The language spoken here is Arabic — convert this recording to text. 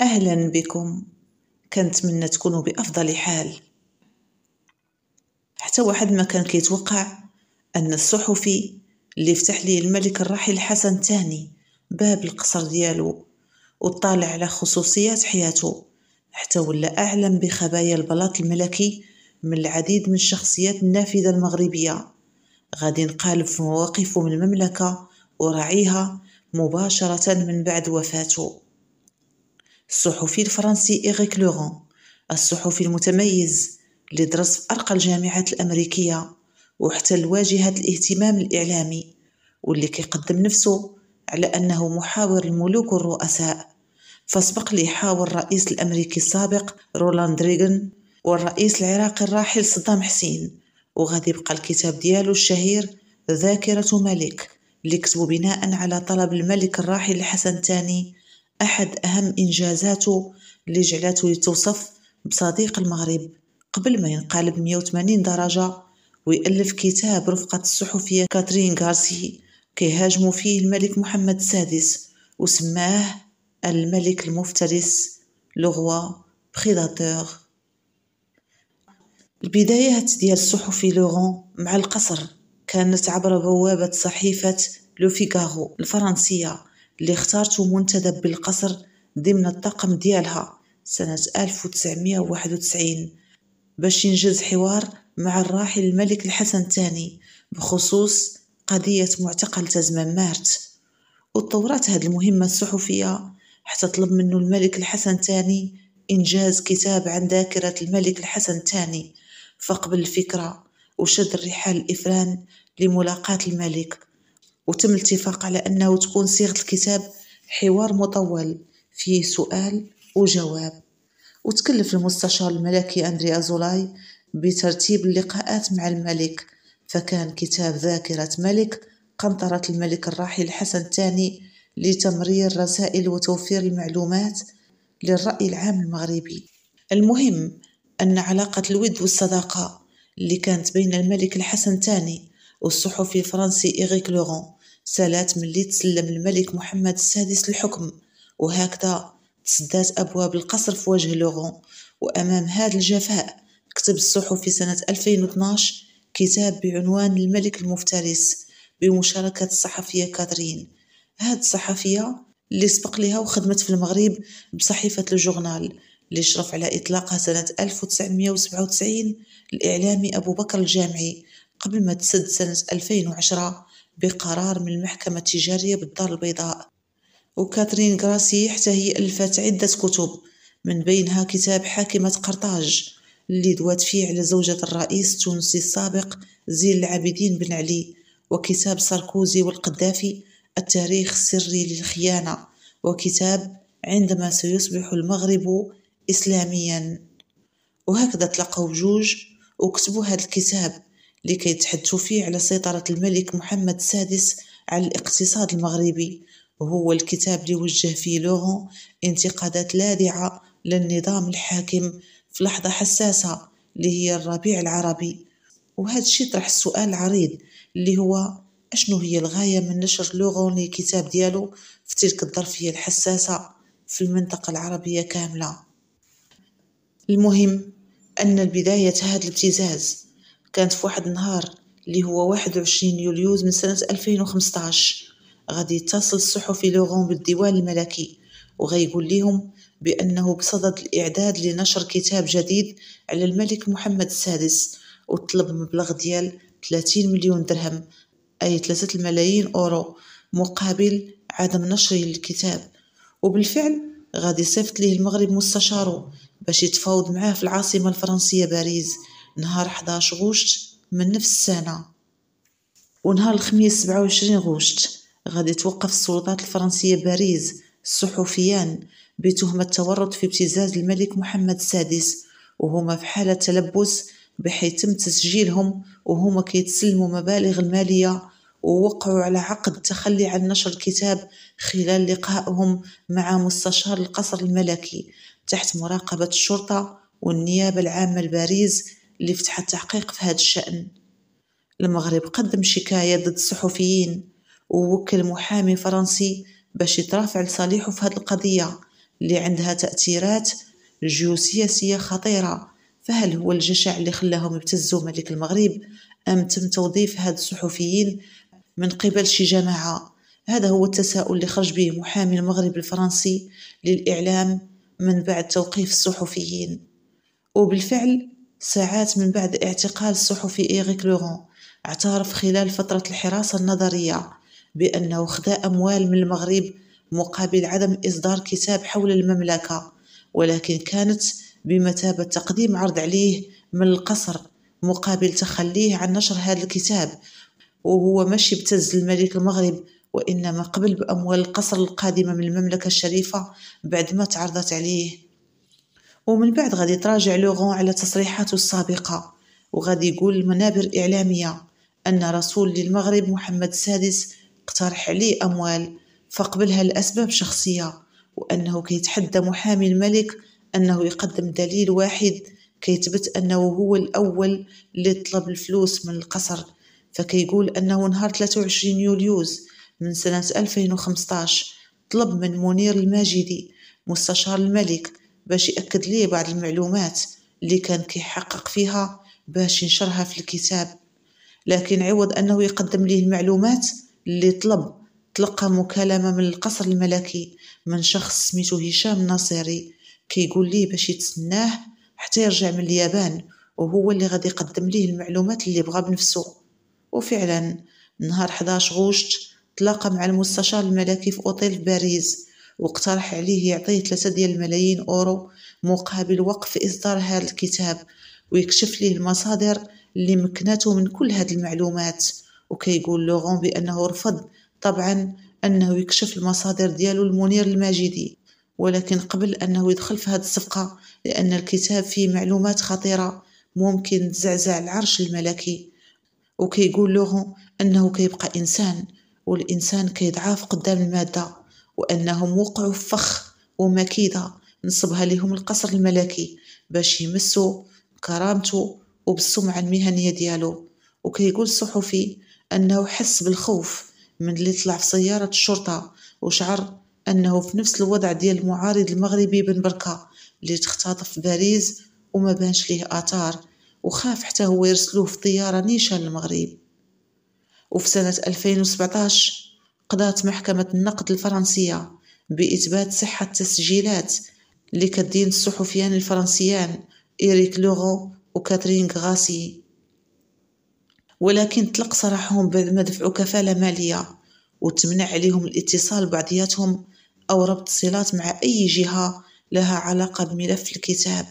أهلا بكم. كنتمنى تكونوا بأفضل حال. حتى واحد ما كان كيتوقع أن الصحفي اللي فتح ليه الملك الراحل الحسن الثاني باب القصر ديالو وطالع على خصوصيات حياته حتى ولا أعلم بخبايا البلاط الملكي من العديد من الشخصيات النافذة المغربية. غادي نقالب في مواقفه من المملكة وراعيها مباشرة من بعد وفاته. الصحفي الفرنسي إيريك لورون الصحفي المتميز اللي درس في أرقى الجامعات الأمريكية واحتل واجهة الاهتمام الإعلامي واللي كيقدم نفسه على أنه محاور الملوك والرؤساء. فسبق لي حاور الرئيس الأمريكي السابق رولاند ريغن والرئيس العراقي الراحل صدام حسين وغادي يبقى الكتاب ديالو الشهير ذاكرة ملك اللي كتبو بناء على طلب الملك الراحل الحسن الثاني أحد أهم إنجازاته اللي جعلته يتوصف بصديق المغرب. قبل ما ينقلب 180 درجة ويألف كتاب رفقة الصحفية كاترين غارسي كيهاجموا فيه الملك محمد السادس وسماه الملك المفترس لغوا بريداتور البدايات ديال الصحفي لورون مع القصر كانت عبر بوابة صحيفة لو الفرنسية. اللي اختارته منتدب بالقصر ضمن الطاقم ديالها سنة 1991 باش ينجز حوار مع الراحل الملك الحسن الثاني بخصوص قضية معتقل تازمامارت. وتطورت هذه المهمة الصحفية حتى طلب منه الملك الحسن الثاني إنجاز كتاب عن ذاكرة الملك الحسن الثاني. فقبل الفكرة وشد الرحال الإفران لملاقاة الملك. وتم الاتفاق على أنه تكون صيغة الكتاب حوار مطول فيه سؤال وجواب. وتكلف المستشار الملكي أندري أزولاي بترتيب اللقاءات مع الملك فكان كتاب ذاكرة ملك قنطرة الملك الراحل الحسن الثاني لتمرير رسائل وتوفير المعلومات للرأي العام المغربي. المهم أن علاقة الود والصداقة اللي كانت بين الملك الحسن الثاني والصحفي الفرنسي إيريك لورون سالات ملي تسلم الملك محمد السادس الحكم وهكذا تسدات أبواب القصر في وجه لورون وأمام هذا الجفاء كتب الصحفي سنة 2012 كتاب بعنوان الملك المفترس بمشاركة الصحفية كاترين هاد الصحفية اللي سبق لها وخدمت في المغرب بصحيفة الجورنال اللي شرف على إطلاقها سنة 1997 الإعلامي أبو بكر الجامعي. قبل ما تسد سنة 2010 بقرار من المحكمة التجارية بالدار البيضاء. وكاترين غراسي حتى هي ألفت عدة كتب من بينها كتاب حاكمة قرطاج اللي دوات فيه على زوجة الرئيس التونسي السابق زين العابدين بن علي وكتاب ساركوزي والقذافي التاريخ السري للخيانة وكتاب عندما سيصبح المغرب إسلاميا. وهكذا تلقوا بجوج وكتبوا هذا الكتاب لكي يتحدثوا فيه على سيطرة الملك محمد السادس على الاقتصاد المغربي. وهو الكتاب اللي وجه فيه لورون انتقادات لاذعة للنظام الحاكم في لحظة حساسة اللي هي الربيع العربي. وهذا الشيء طرح السؤال العريض اللي هو أشنو هي الغاية من نشر لورون الكتاب ديالو في تلك الظرفية الحساسة في المنطقة العربية كاملة؟ المهم أن البداية هذا الابتزاز كانت في واحد النهار اللي هو واحد وعشرين يوليوز من سنة ألفين وخمسطاش. غادي يتصل الصحفي لورون بالديوان الملكي وغيقول لهم بأنه بصدد الإعداد لنشر كتاب جديد على الملك محمد السادس وطلب مبلغ ديال 30 مليون درهم أي ثلاثة الملايين أورو مقابل عدم نشره للكتاب. وبالفعل غادي صيفط ليه المغرب مستشاره باش يتفاوض معاه في العاصمة الفرنسية باريس. نهار 11 غشت من نفس السنة. ونهار الخميس 27 غشت غادي توقف السلطات الفرنسية باريس الصحفيان بتهمة التورط في ابتزاز الملك محمد السادس. وهما في حالة تلبس بحيث تم تسجيلهم. وهما كيتسلموا مبالغ المالية. ووقعوا على عقد التخلي عن نشر الكتاب خلال لقائهم مع مستشار القصر الملكي تحت مراقبة الشرطة والنيابة العامة لباريس اللي فتح التحقيق في هذا الشأن. المغرب قدم شكاية ضد الصحفيين ووكل محامي فرنسي باش يترافع لصالحه في هذه القضية اللي عندها تأثيرات جيوسياسية خطيرة. فهل هو الجشع اللي خلاهم يبتزوا ملك المغرب أم تم توظيف هاد الصحفيين من قبل شي جماعة؟ هذا هو التساؤل اللي خرج به محامي المغرب الفرنسي للإعلام من بعد توقيف الصحفيين. وبالفعل ساعات من بعد اعتقال الصحفي إيغيك لورون اعترف خلال فترة الحراسة النظرية بأنه خدا أموال من المغرب مقابل عدم إصدار كتاب حول المملكة ولكن كانت بمثابة تقديم عرض عليه من القصر مقابل تخليه عن نشر هذا الكتاب وهو ماشي ابتز الملك المغرب وإنما قبل بأموال القصر القادمة من المملكة الشريفة بعد ما تعرضت عليه. ومن بعد غادي تراجع لوغون على تصريحاته السابقة. وغادي يقول المنابر إعلامية أن رسول للمغرب محمد السادس اقترح عليه أموال فقبلها لأسباب شخصية وأنه كيتحدى محامي الملك أنه يقدم دليل واحد كيثبت أنه هو الأول اللي طلب الفلوس من القصر. فكيقول أنه نهار 23 يوليوز من سنة 2015 طلب من منير الماجدي مستشار الملك باش يأكد ليه بعض المعلومات اللي كان كيحقق فيها باش ينشرها في الكتاب. لكن عوض أنه يقدم ليه المعلومات اللي طلب تلقى مكالمة من القصر الملكي من شخص سميتو هشام الناصري كيقول ليه باش يتسناه حتى يرجع من اليابان وهو اللي غادي يقدم ليه المعلومات اللي بغا بنفسه. وفعلا نهار 11 غشت تلاقى مع المستشار الملكي في أوتيل في باريس واقترح عليه يعطيه ثلاثة ديال الملايين أورو مقابل وقف إصدار هذا الكتاب ويكشف ليه المصادر اللي مكنته من كل هذه المعلومات. وكيقول لوغون بأنه رفض طبعا أنه يكشف المصادر ديالو المنير الماجدي ولكن قبل أنه يدخل في هذه الصفقة لأن الكتاب فيه معلومات خطيرة ممكن تزعزع العرش الملكي. وكيقول لوغون أنه كيبقى إنسان والإنسان كيضعاف قدام المادة. وأنهم وقعوا في فخ ومكيدة. نصبها لهم القصر الملكي باش يمسوا كرامته وبالسمعة المهنية ديالو. وكيقول الصحفي أنه حس بالخوف من اللي طلع في سيارة الشرطة وشعر أنه في نفس الوضع ديال المعارض المغربي بن بركة اللي تختطف في باريس وما بانش ليه آثار وخاف حتى هو يرسلوه في طيارة نيشان للمغرب وفي سنة 2017 قضات محكمة النقض الفرنسية بإثبات صحة تسجيلات اللي كتدين الصحفيان الفرنسيان إيريك لوغو وكاترين غراسي ولكن طلق سراحهم بعد ما دفعوا كفالة مالية وتمنع عليهم الاتصال بعضياتهم أو ربط صلات مع أي جهة لها علاقة بملف الكتاب.